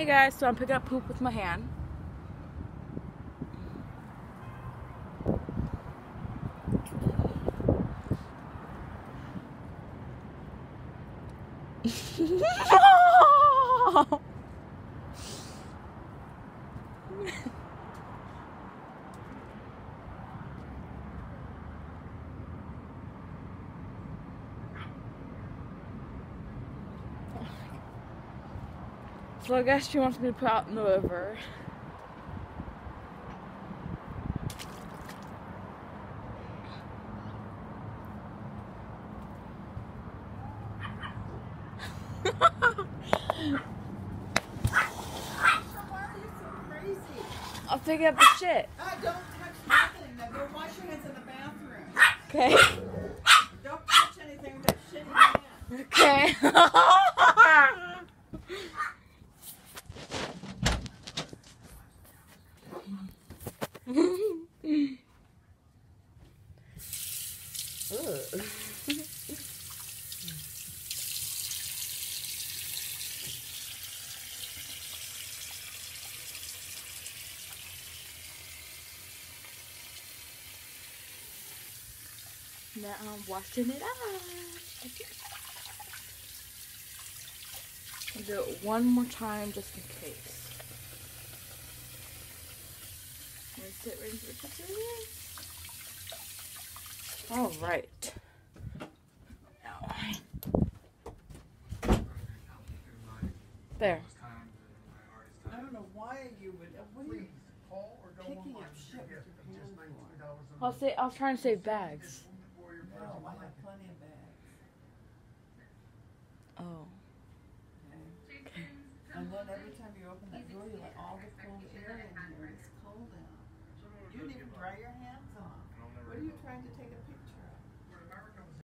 Hey guys, so I'm picking up poop with my hand. So I guess she wants me to put out in the river. I'll pick up the shit. Uh, don't touch nothing. Now go wash your hands in the bathroom. Okay. Don't touch anything with that shit in your hand. Okay. Now I'm washing it out. I'll do it one more time just in case. Rinse it, rinse it, rinse it, rinse. All right. Now. There. I don't know why you would. uh, What are you picking up shit with your hand for? I was say I was trying to save bags. No, I have plenty of bags. Oh. Okay. And then every time you open that door, you let all the cold air in here. It's cold out. You didn't even dry your hands off. What are you trying to take a picture